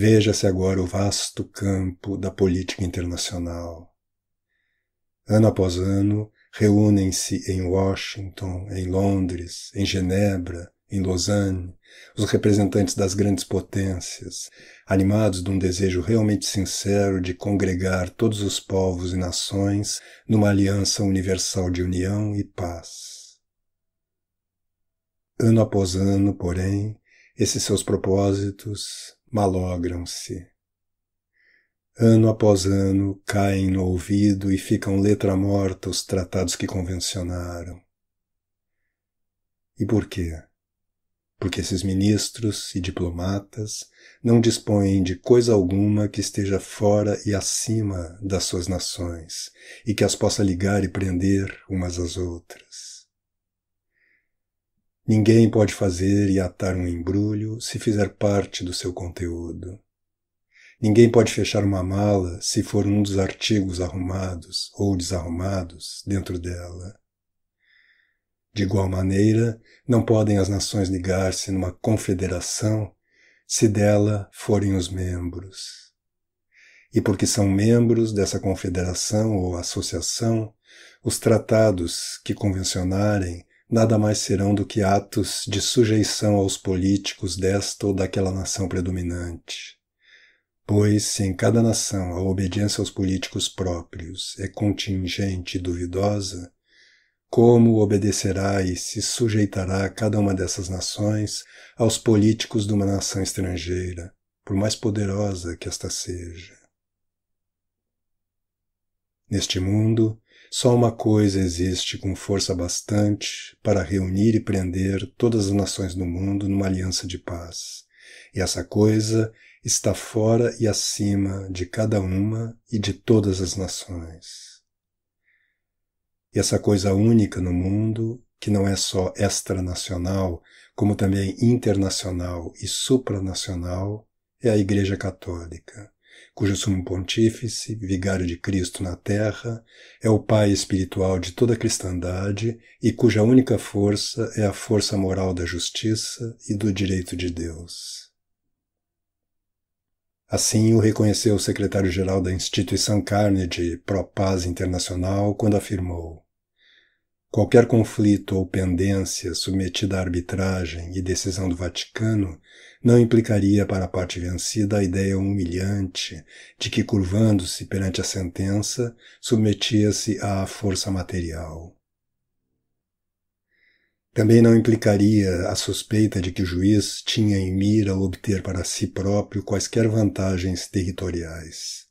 Veja-se agora o vasto campo da política internacional. Ano após ano, reúnem-se em Washington, em Londres, em Genebra, em Lausanne, os representantes das grandes potências, animados de um desejo realmente sincero de congregar todos os povos e nações numa aliança universal de união e paz. Ano após ano, porém, esses seus propósitos malogram-se. Ano após ano caem no ouvido e ficam letra morta os tratados que convencionaram. E por quê? Porque esses ministros e diplomatas não dispõem de coisa alguma que esteja fora e acima das suas nações e que as possa ligar e prender umas às outras. Ninguém pode fazer e atar um embrulho se fizer parte do seu conteúdo. Ninguém pode fechar uma mala se for um dos artigos arrumados ou desarrumados dentro dela. De igual maneira, não podem as nações ligar-se numa confederação se dela forem os membros. E porque são membros dessa confederação ou associação, os tratados que convencionarem nada mais serão do que atos de sujeição aos políticos desta ou daquela nação predominante. Pois, se em cada nação a obediência aos políticos próprios é contingente e duvidosa, como obedecerá e se sujeitará cada uma dessas nações aos políticos de uma nação estrangeira, por mais poderosa que esta seja? Neste mundo, só uma coisa existe com força bastante para reunir e prender todas as nações do mundo numa aliança de paz. E essa coisa está fora e acima de cada uma e de todas as nações. E essa coisa única no mundo, que não é só extranacional, como também internacional e supranacional, é a Igreja Católica cujo sumo pontífice, vigário de Cristo na terra, é o pai espiritual de toda a cristandade e cuja única força é a força moral da justiça e do direito de Deus. Assim o reconheceu o secretário-geral da instituição Carnegie Pro Paz Internacional quando afirmou Qualquer conflito ou pendência submetida à arbitragem e decisão do Vaticano não implicaria para a parte vencida a ideia humilhante de que, curvando-se perante a sentença, submetia-se à força material. Também não implicaria a suspeita de que o juiz tinha em mira obter para si próprio quaisquer vantagens territoriais.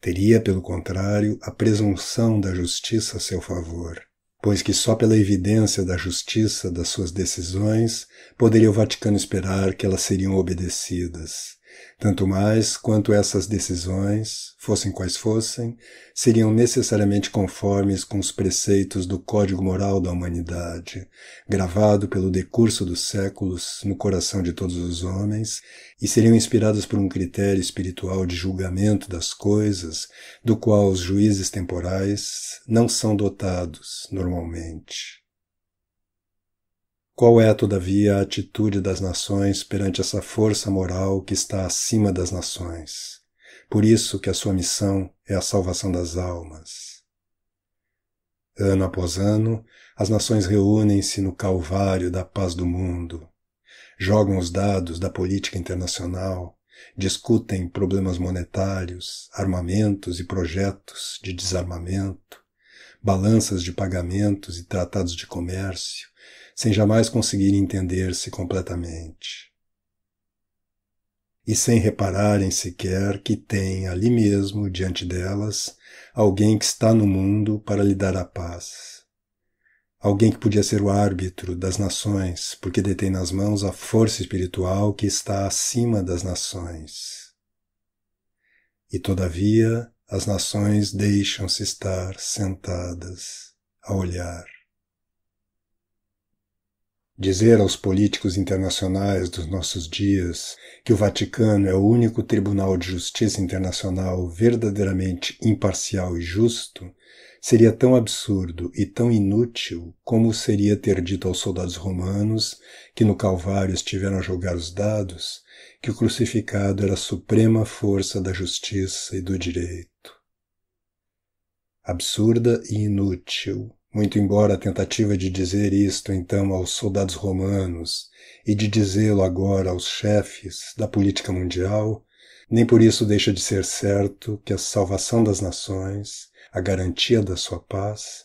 Teria, pelo contrário, a presunção da justiça a seu favor pois que só pela evidência da justiça das suas decisões poderia o Vaticano esperar que elas seriam obedecidas, tanto mais quanto essas decisões, fossem quais fossem, seriam necessariamente conformes com os preceitos do Código Moral da Humanidade, gravado pelo decurso dos séculos no coração de todos os homens, e seriam inspiradas por um critério espiritual de julgamento das coisas, do qual os juízes temporais não são dotados normalmente. Qual é, todavia, a atitude das nações perante essa força moral que está acima das nações? Por isso que a sua missão é a salvação das almas. Ano após ano, as nações reúnem-se no calvário da paz do mundo, jogam os dados da política internacional, discutem problemas monetários, armamentos e projetos de desarmamento, balanças de pagamentos e tratados de comércio, sem jamais conseguir entender-se completamente. E sem repararem sequer que tem ali mesmo, diante delas, alguém que está no mundo para lhe dar a paz. Alguém que podia ser o árbitro das nações, porque detém nas mãos a força espiritual que está acima das nações. E todavia as nações deixam-se estar sentadas a olhar. Dizer aos políticos internacionais dos nossos dias que o Vaticano é o único tribunal de justiça internacional verdadeiramente imparcial e justo seria tão absurdo e tão inútil como seria ter dito aos soldados romanos que no Calvário estiveram a jogar os dados que o crucificado era a suprema força da justiça e do direito. Absurda e inútil, muito embora a tentativa de dizer isto então aos soldados romanos e de dizê-lo agora aos chefes da política mundial, nem por isso deixa de ser certo que a salvação das nações, a garantia da sua paz,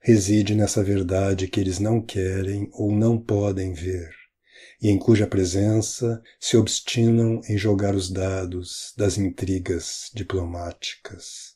reside nessa verdade que eles não querem ou não podem ver, e em cuja presença se obstinam em jogar os dados das intrigas diplomáticas.